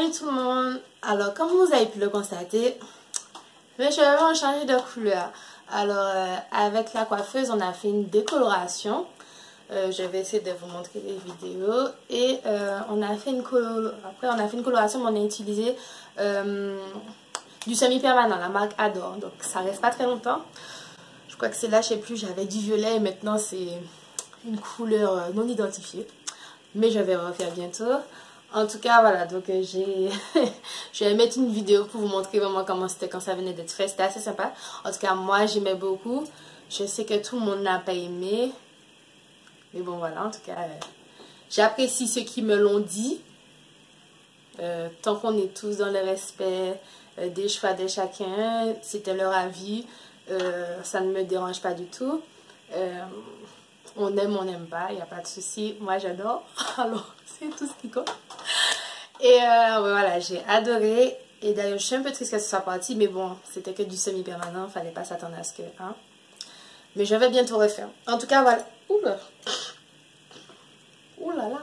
Salut tout le monde Alors comme vous avez pu le constater, mes cheveux ont changé de couleur. Alors euh, avec la coiffeuse on a fait une décoloration. Euh, je vais essayer de vous montrer les vidéos. Et euh, on a fait une après on a fait une coloration mais on a utilisé du semi-permanent, la marque Adore. Donc ça reste pas très longtemps. Je crois que c'est là, je sais plus, j'avais du violet et maintenant c'est une couleur non identifiée. Mais je vais refaire bientôt. En tout cas, voilà, donc euh, j'ai... je vais mettre une vidéo pour vous montrer vraiment comment c'était quand ça venait d'être fait. C'était assez sympa. En tout cas, moi, j'aimais beaucoup. Je sais que tout le monde n'a pas aimé. Mais bon, voilà, en tout cas, euh, j'apprécie ceux qui me l'ont dit. Euh, tant qu'on est tous dans le respect des choix de chacun, c'était leur avis. ça ne me dérange pas du tout. On aime, on n'aime pas, il n'y a pas de souci. Moi, j'adore. Alors, c'est tout ce qui compte. Et euh, voilà, j'ai adoré. Et d'ailleurs, je suis un peu triste que ce soit parti, mais bon, c'était que du semi-permanent, fallait pas s'attendre à ce que... Hein. Mais je vais bientôt refaire. En tout cas, voilà. Oula Oula là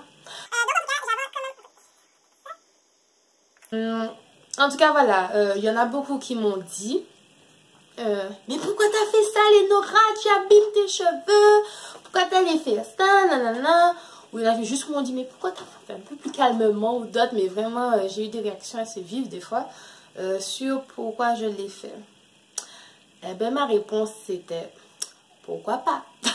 hum, En tout cas, voilà, euh, il y en a beaucoup qui m'ont dit... Euh, mais pourquoi t'as fait ça, Lénora Tu abîmes tes cheveux. Pourquoi t'as fait? Ça Nanana. Ou il y en avait juste qui m'ont dit, mais pourquoi t'as fait un peu plus calmement ou d'autres, mais vraiment, euh, j'ai eu des réactions assez vives des fois euh, sur pourquoi je l'ai fait. Eh bien, ma réponse c'était, pourquoi pas?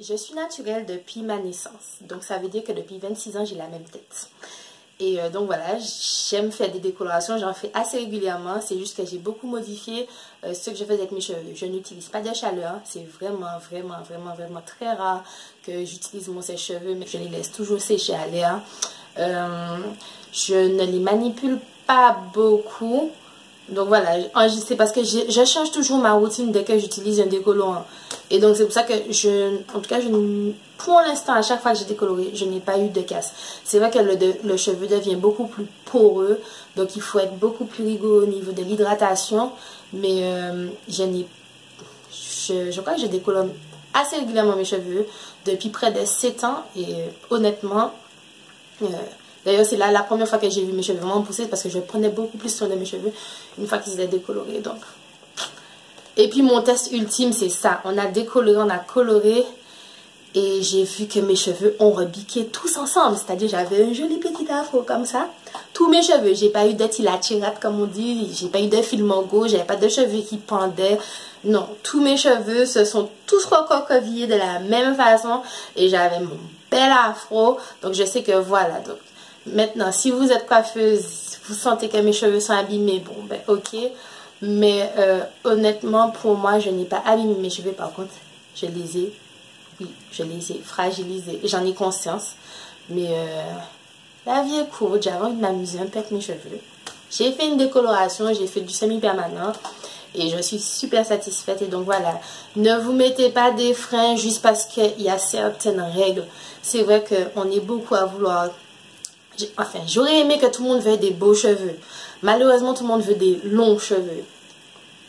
Je suis naturelle depuis ma naissance, donc ça veut dire que depuis 26 ans, j'ai la même tête. Et euh, donc voilà, j'aime faire des décolorations, j'en fais assez régulièrement. C'est juste que j'ai beaucoup modifié euh, ce que je fais avec mes cheveux. Je n'utilise pas de chaleur, c'est vraiment, vraiment, vraiment, vraiment très rare que j'utilise mon sèche-cheveux, mais je les laisse toujours sécher à l'air. Euh, je ne les manipule pas beaucoup. Donc voilà, c'est parce que je change toujours ma routine dès que j'utilise un décolorant. Et donc c'est pour ça que je, en tout cas, je, pour l'instant, à chaque fois que j'ai décoloré, je n'ai pas eu de casse. C'est vrai que le, cheveu devient beaucoup plus poreux, donc il faut être beaucoup plus rigoureux au niveau de l'hydratation. Mais euh, je n'ai, je, crois que je décolore assez régulièrement mes cheveux depuis près de 7 ans. Et honnêtement, euh, D'ailleurs, c'est là la première fois que j'ai vu mes cheveux vraiment pousser parce que je prenais beaucoup plus soin de mes cheveux une fois qu'ils étaient décolorés. Donc. Et puis mon test ultime, c'est ça. On a décoloré, on a coloré. Et j'ai vu que mes cheveux ont rebiqué tous ensemble. C'est-à-dire, j'avais un joli petit afro comme ça. Tous mes cheveux. J'ai pas eu de tilatirate, comme on dit. J'ai pas eu de filmango. J'avais pas de cheveux qui pendaient. Non. Tous mes cheveux se sont tous recroquevillés de la même façon. Et j'avais mon bel afro. Donc, je sais que voilà. Donc, Maintenant, si vous êtes coiffeuse, vous sentez que mes cheveux sont abîmés, bon, ben ok. Mais euh, honnêtement, pour moi, je n'ai pas abîmé mes cheveux. Par contre, je les ai, oui, je les ai fragilisés. J'en ai conscience. Mais euh, la vie est courte. J'avais envie de m'amuser un peu avec mes cheveux. J'ai fait une décoloration, j'ai fait du semi-permanent. Et je suis super satisfaite. Et donc voilà, ne vous mettez pas des freins juste parce qu'il y a certaines règles. C'est vrai qu'on est beaucoup à vouloir Enfin, j'aurais aimé que tout le monde veuille des beaux cheveux. Malheureusement, tout le monde veut des longs cheveux.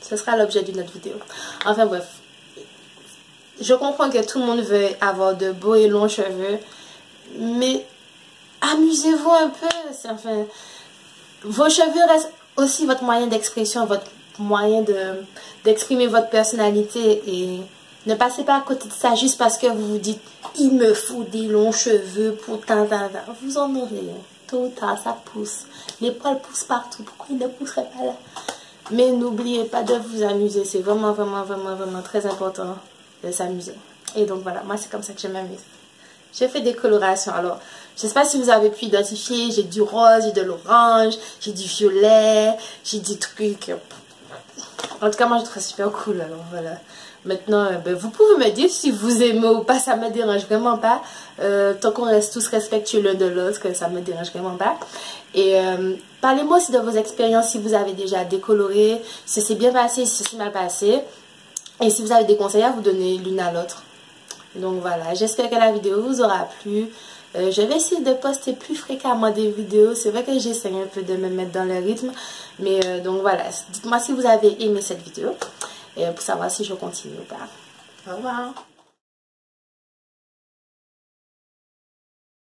Ce sera l'objet d'une autre vidéo. Enfin bref. Je comprends que tout le monde veut avoir de beaux et longs cheveux. Mais amusez-vous un peu. Enfin, vos cheveux restent aussi votre moyen d'expression, votre moyen d'exprimer votre personnalité. Et ne passez pas à côté de ça juste parce que vous vous dites il me faut des longs cheveux pour tant. Vous en aurez. Tôt ou tard, ça pousse. Les poils poussent partout. Pourquoi ils ne pousseraient pas là? Mais n'oubliez pas de vous amuser. C'est vraiment, vraiment, vraiment, vraiment très important de s'amuser. Et donc voilà, moi c'est comme ça que je m'amuse. J'ai fait des colorations. Alors, je ne sais pas si vous avez pu identifier. J'ai du rose, j'ai de l'orange, j'ai du violet, j'ai des trucs. En tout cas, moi je trouve super cool. Alors voilà. Maintenant, euh, ben, vous pouvez me dire si vous aimez ou pas, ça me dérange vraiment pas. Euh, tant qu'on reste tous respectueux l'un de l'autre, ça me dérange vraiment pas. Et euh, parlez-moi aussi de vos expériences, si vous avez déjà décoloré, si c'est bien passé, si c'est mal passé. Et si vous avez des conseils à vous donner l'une à l'autre. Donc voilà, j'espère que la vidéo vous aura plu. Je vais essayer de poster plus fréquemment des vidéos. C'est vrai que j'essaie un peu de me mettre dans le rythme. Mais donc voilà, dites-moi si vous avez aimé cette vidéo pour savoir si je continue ou pas. Au revoir.